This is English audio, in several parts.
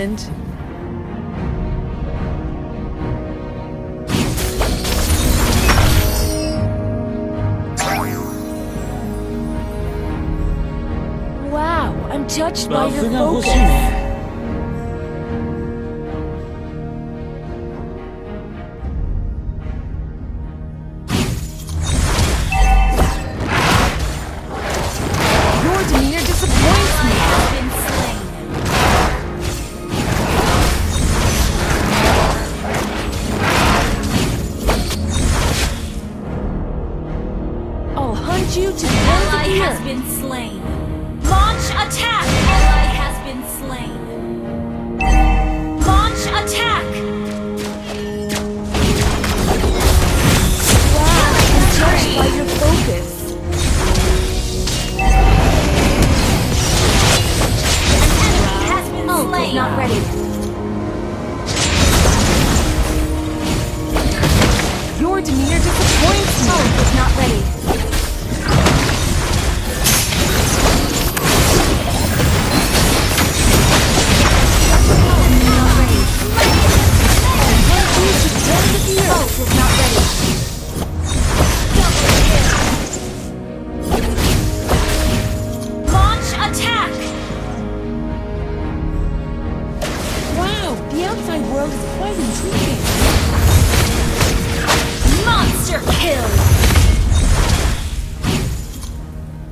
Lieutenant. Wow, I'm touched by your focus. know, the outside world is quite intriguing. Monster kill!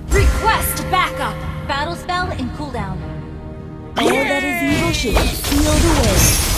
Request backup! Battle spell in cooldown. All that is evil should be sealed away.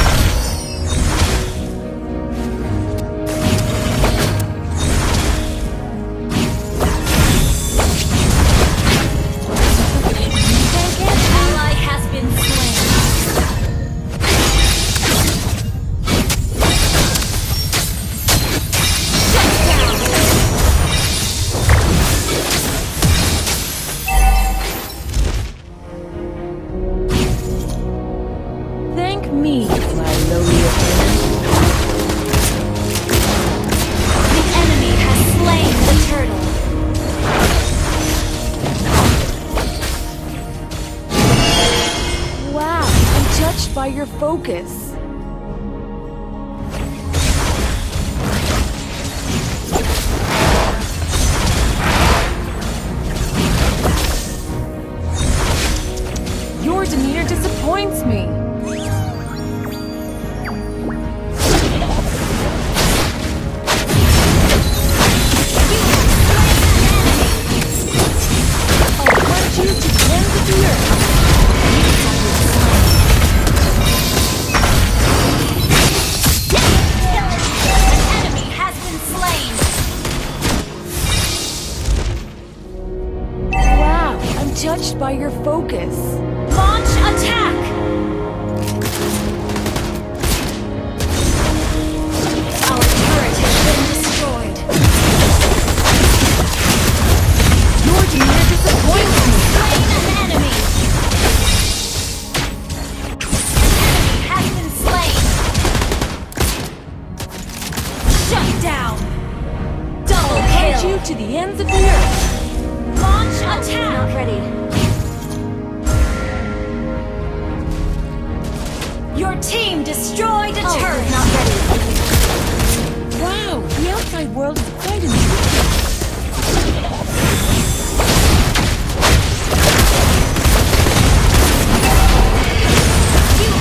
focus. Your demeanor disappoints me. by your focus. Your team destroyed a oh, turret! Not ready. Wow, the outside world is quite intriguing.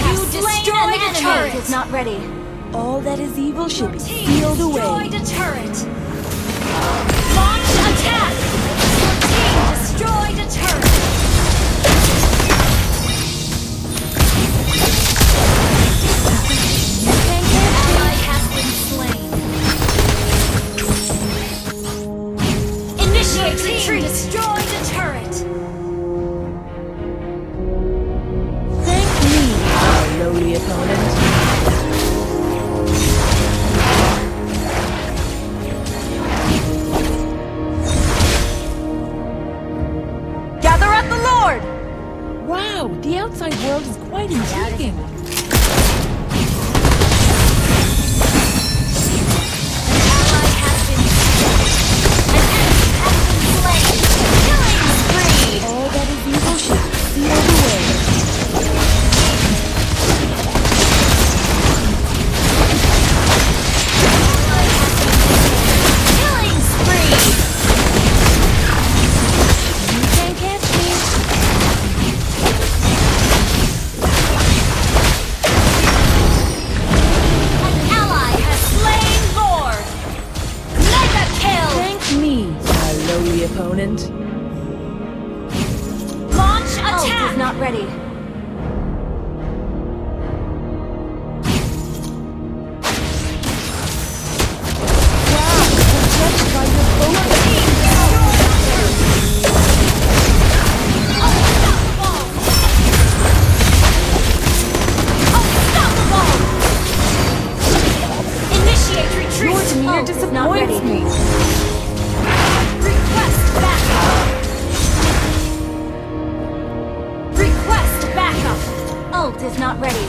You, destroyed a turret! is not ready. All that is evil should be sealed away. destroyed a turret! ready. me. Request backup. Request backup. Ult is not ready.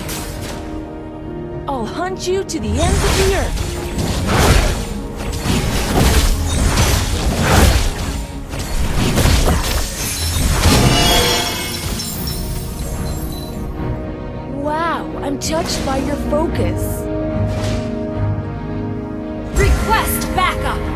I'll hunt you to the ends of the earth. i'm touched by your focus. Request backup!